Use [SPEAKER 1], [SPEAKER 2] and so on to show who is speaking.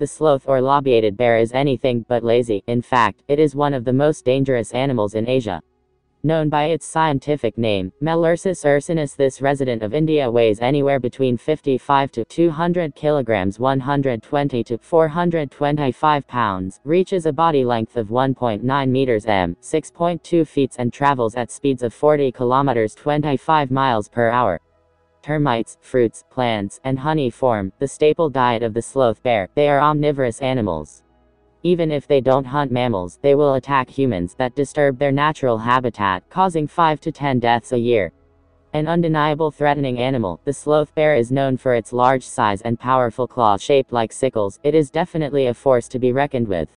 [SPEAKER 1] The sloth or labiated bear is anything but lazy. In fact, it is one of the most dangerous animals in Asia. Known by its scientific name, Melursus ursinus, this resident of India weighs anywhere between 55 to 200 kilograms, 120 to 425 pounds, reaches a body length of 1.9 meters m, 6.2 feet, and travels at speeds of 40 kilometers, 25 miles per hour. Termites, fruits, plants, and honey form the staple diet of the sloth bear. They are omnivorous animals. Even if they don't hunt mammals, they will attack humans that disturb their natural habitat, causing 5 to 10 deaths a year. An undeniable threatening animal, the sloth bear is known for its large size and powerful claws shaped like sickles. It is definitely a force to be reckoned with.